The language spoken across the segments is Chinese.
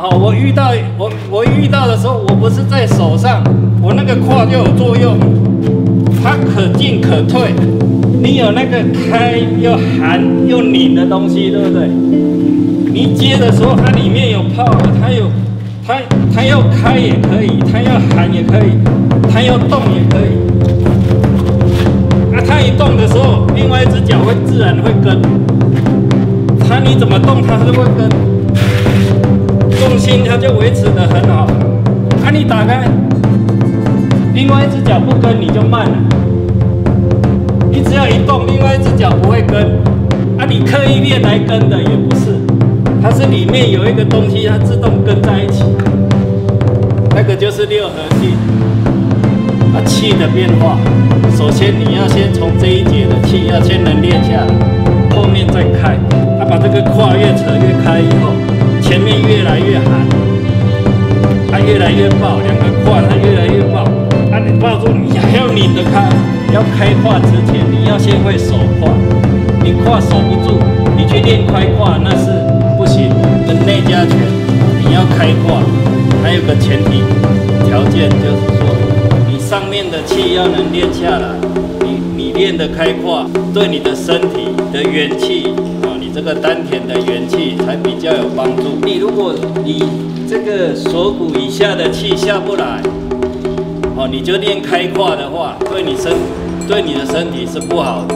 好，我遇到我我遇到的时候，我不是在手上，我那个胯就有作用，它可进可退。你有那个开又含又拧的东西，对不对？你接的时候，它里面有泡，它有它它要开也可以，它要含也可以，它要动也可以。那它一动的时候，另外一只脚会自然会跟。它你怎么动，它都会跟。重心它就维持得很好。啊，你打开，另外一只脚不跟，你就慢了。你只要一动，另外一只脚不会跟。啊，你刻意练来跟的也不是，它是里面有一个东西，它自动跟在一起。那个就是六合气。啊，气的变化，首先你要先从这一节的气要先能练下来，后面再开。它把这个胯越扯越开以后。前面越来越寒，它越来越爆，两个胯它越来越爆。啊，你抱住，你还要拧得开。要开胯之前，你要先会守胯。你胯守不住，你去练开胯那是不行。跟内家拳，你要开胯，还有个前提条件就是说，你上面的气要能练下来。你你练的开胯，对你的身体的元气啊，你。这个丹田的元气比较有帮助。你如果你这个锁骨以下的气下不来，哦，你就练开胯的话，对你身对你的身体是不好的。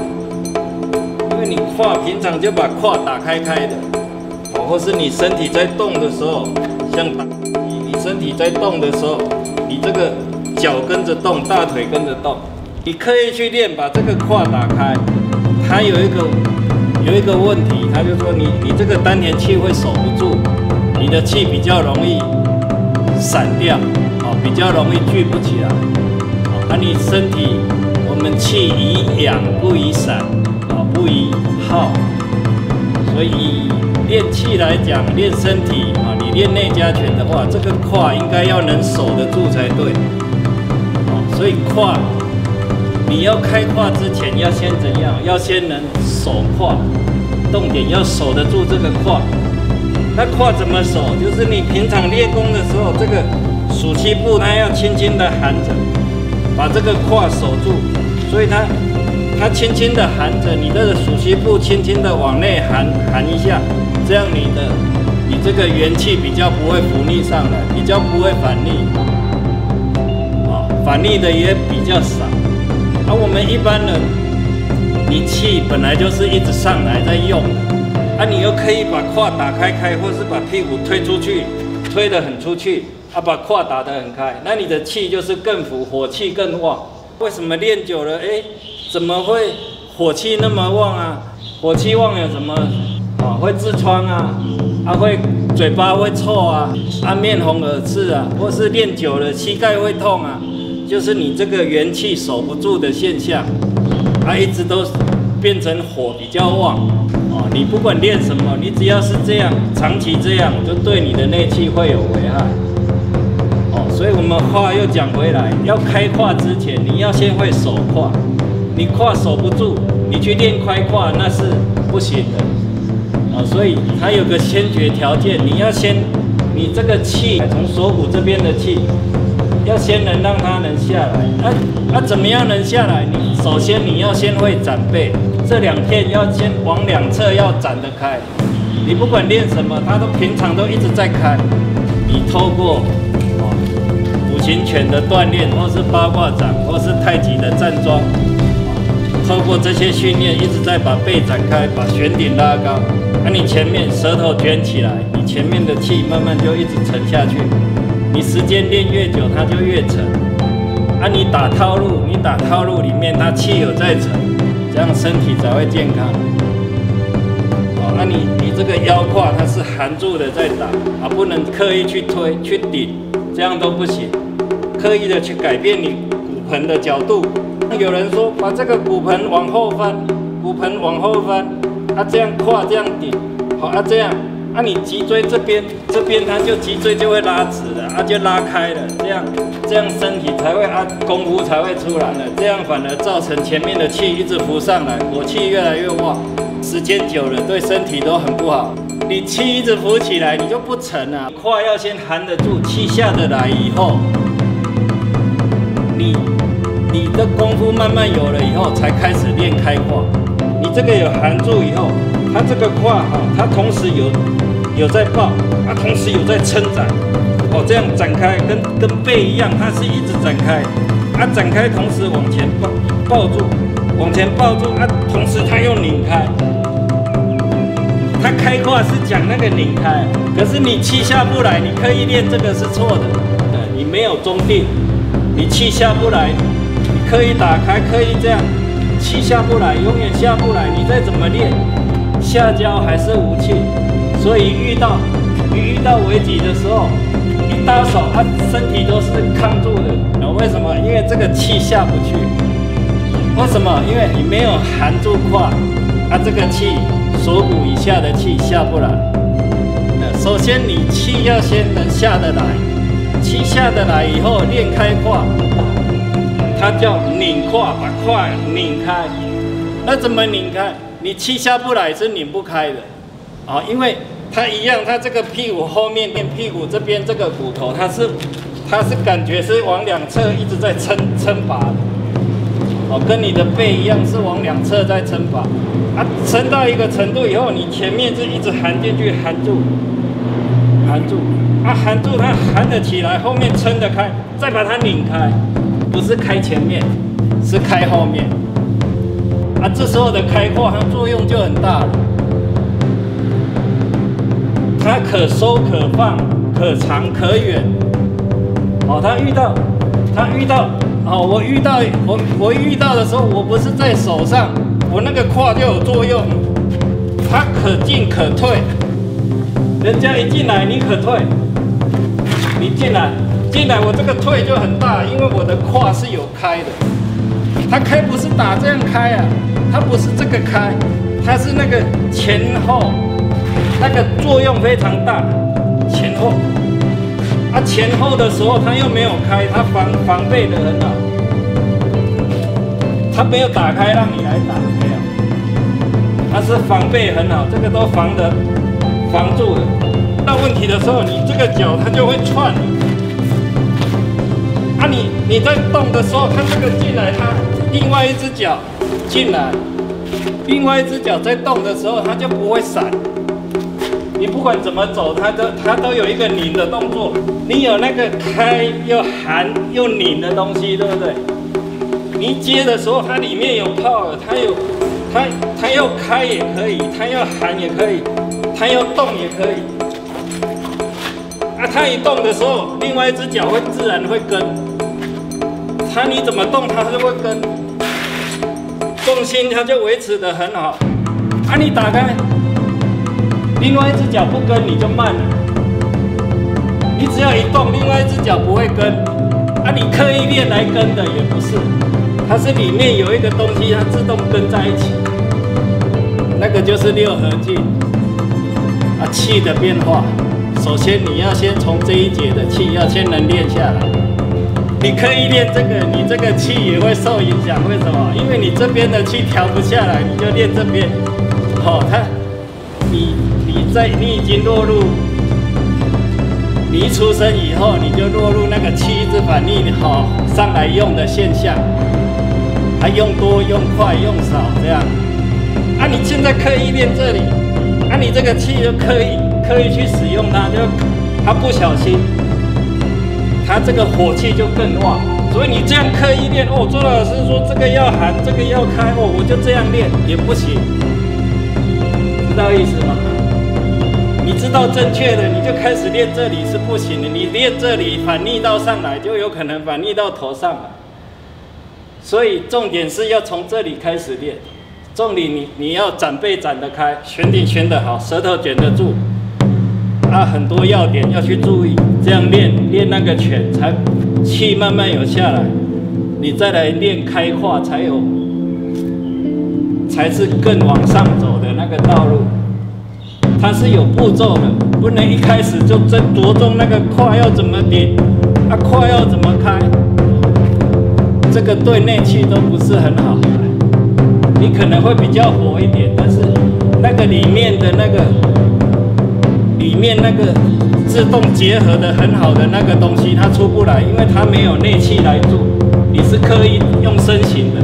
因为你胯平常就把胯打开开的，哦，或是你身体在动的时候，像你你身体在动的时候，你这个脚跟着动，大腿跟着动，你刻意去练把这个胯打开，它有一个。有一个问题，他就说你你这个丹田气会守不住，你的气比较容易散掉，啊，比较容易聚不起来，啊，你身体我们气以养不以散，啊，不以耗，所以练气来讲，练身体啊，你练内家拳的话，这个胯应该要能守得住才对，啊，所以胯。你要开胯之前，要先怎样？要先能守胯，重点要守得住这个胯。那胯怎么守？就是你平常练功的时候，这个属膝部它要轻轻的含着，把这个胯守住。所以它它轻轻的含着，你的属膝部轻轻的往内含含一下，这样你的你这个元气比较不会浮逆上来，比较不会反逆，啊，反逆的也比较少。而我们一般人，你气本来就是一直上来在用的，啊，你又可以把胯打开开，或是把屁股推出去，推得很出去，啊，把胯打得很开，那你的气就是更浮，火气更旺。为什么练久了，哎，怎么会火气那么旺啊？火气旺有什么？啊，会痔疮啊，啊，会嘴巴会臭啊，啊，面红耳赤啊，或是练久了膝盖会痛啊。就是你这个元气守不住的现象，它一直都变成火比较旺哦。你不管练什么，你只要是这样，长期这样，就对你的内气会有危害哦。所以我们话又讲回来，要开胯之前，你要先会守胯。你胯守不住，你去练开胯那是不行的哦。所以它有个先决条件，你要先，你这个气从锁骨这边的气。要先能让它能下来，那那怎么样能下来？你首先你要先会展背，这两片要先往两侧要展得开。你不管练什么，它都平常都一直在开。你透过啊五行拳的锻炼，或是八卦掌，或是太极的站桩，透过这些训练，一直在把背展开，把悬顶拉高。那你前面舌头卷起来，你前面的气慢慢就一直沉下去。你时间练越久，它就越沉。啊，你打套路，你打套路里面，它气有在沉，这样身体才会健康。哦，那你你这个腰胯它是含住的在打，啊，不能刻意去推去顶，这样都不行。刻意的去改变你骨盆的角度。有人说把这个骨盆往后翻，骨盆往后翻，啊，这样胯这样顶，好啊，这样。啊，你脊椎这边，这边它就脊椎就会拉直了，啊，就拉开了，这样，这样身体才会啊，功夫才会出来了，这样反而造成前面的气一直浮上来，火气越来越旺。时间久了对身体都很不好。你气一直浮起来，你就不沉啊。胯要先含得住，气下得来以后，你你的功夫慢慢有了以后，才开始练开胯。这个有含住以后，它这个胯哈，它同时有有在抱，它同时有在撑展。哦，这样展开跟跟背一样，它是一直展开。啊，展开同时往前抱抱住，往前抱住啊，同时它又拧开。它开胯是讲那个拧开，可是你气下不来，你刻意练这个是错的。对，你没有中定，你气下不来，你刻意打开，刻意这样，气下不来，永远下不来。你再怎么练，下焦还是无气。所以遇到你遇到危机的时候，一搭手，他身体都是抗住的。然后为什么？因为这个气下不去。为什么？因为你没有含住胯，啊，这个气。锁骨以下的气下不来。那首先你气要先能下得来，气下得来以后练开胯，它叫你胯，把胯拧开。那怎么拧开？你气下不来是拧不开的啊，因为它一样，它这个屁股后面练屁股这边这个骨头，它是它是感觉是往两侧一直在撑撑拔的。哦，跟你的背一样，是往两侧在撑把，啊，撑到一个程度以后，你前面是一直含进去，含住，含住，啊，含住它含得起来，后面撑得开，再把它拧开，不是开前面，是开后面，啊，这时候的开胯它作用就很大了，它可收可放，可长可远，哦，它遇到，它遇到。哦，我遇到我我遇到的时候，我不是在手上，我那个胯就有作用，它可进可退。人家一进来，你可退，你进来进来，我这个退就很大，因为我的胯是有开的。它开不是打这样开啊，它不是这个开，它是那个前后，那个作用非常大，前后。它前后的时候，它又没有开，它防防备的很好，它没有打开让你来打，没有，它是防备很好，这个都防的防住的。到问题的时候，你这个脚它就会窜。啊，你你在动的时候，它这个进来，它另外一只脚进来，另外一只脚在动的时候，它就不会闪。你不管怎么走，它都它都有一个拧的动作。你有那个开又含又拧的东西，对不对？你接的时候，它里面有泡，它有它它要开也可以，它要含也可以，它要动也可以。啊，它一动的时候，另外一只脚会自然会跟。它你怎么动，它就会跟。重心它就维持得很好。啊，你打开。另外一只脚不跟你就慢了，你只要一动，另外一只脚不会跟，啊，你刻意练来跟的也不是，它是里面有一个东西，它自动跟在一起，那个就是六合劲，啊，气的变化。首先你要先从这一节的气要先能练下来，你刻意练这个，你这个气也会受影响。为什么？因为你这边的气调不下来，你就练这边，好，它你。你在你已经落入，你一出生以后你就落入那个气一直反逆好上来用的现象，还用多用快用少这样，啊你现在刻意练这里，啊你这个气就刻意刻意去使用它，就它不小心，它这个火气就更旺，所以你这样刻意练哦，周老师说这个要含，这个要开哦，我就这样练也不行，知道意思吗？你知道正确的，你就开始练这里是不行的。你练这里反逆到上来，就有可能反逆到头上了。所以重点是要从这里开始练。重点你你要展背展得开，旋顶旋得好，舌头卷得住。啊，很多要点要去注意，这样练练那个拳才气慢慢有下来。你再来练开胯，才有才是更往上走的那个道路。它是有步骤的，不能一开始就真着重那个胯要怎么顶，啊胯要怎么开，这个对内气都不是很好。你可能会比较火一点，但是。那个里面的那个里面那个自动结合的很好的那个东西，它出不来，因为它没有内气来做。你是刻意用身形的，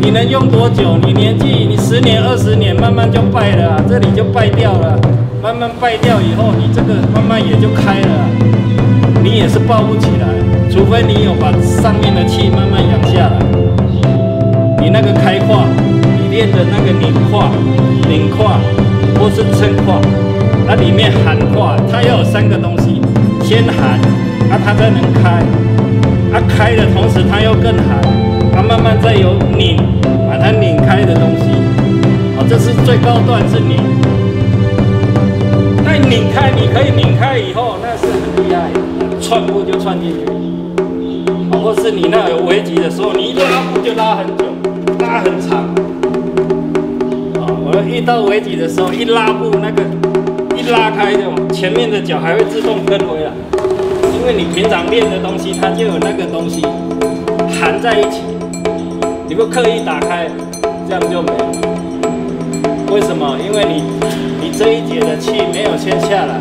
你能用多久？你年纪你十年二十年，慢慢就败了，这里就败掉了。慢慢败掉以后，你这个慢慢也就开了，你也是抱不起来，除非你有把上面的气慢慢养下来。你那个开胯，的那个拧胯、拧胯或是撑胯，那里面含胯，它要有三个东西，先含，啊它才能开，啊开的同时它又更含，啊慢慢再有拧，把它拧开的东西，啊这是最高段是拧。那拧开，你可以拧开以后，那是很厉害，窜步就窜进去。或是你那有危急的时候，你一拉步就拉很久，拉很长。我们遇到危急的时候，一拉步那个一拉开就前面的脚还会自动跟回来，因为你平常练的东西，它就有那个东西含在一起，你不刻意打开，这样就没了。为什么？因为你你。这一节的气没有先下来。